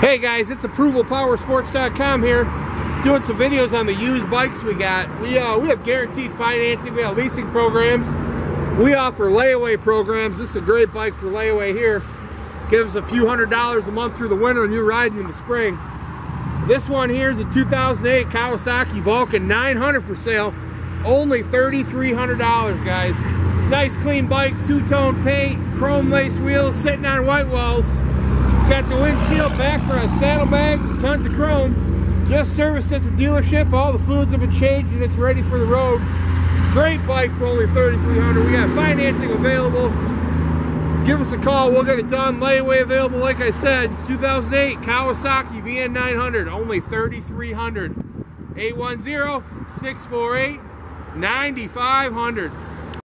Hey guys, it's ApprovalPowersports.com here, doing some videos on the used bikes we got. We uh, we have guaranteed financing, we have leasing programs. We offer layaway programs. This is a great bike for layaway here. Gives a few hundred dollars a month through the winter and you're riding in the spring. This one here is a 2008 Kawasaki Vulcan 900 for sale. Only $3,300, guys. Nice clean bike, two-tone paint, chrome lace wheels, sitting on white walls. Got the windshield, back rest, saddlebags, and tons of chrome. Just serviced at the dealership. All the fluids have been changed and it's ready for the road. Great bike for only 3300 We got financing available. Give us a call. We'll get it done. Layaway available, like I said. 2008 Kawasaki VN900. Only 3300 810-648-9500.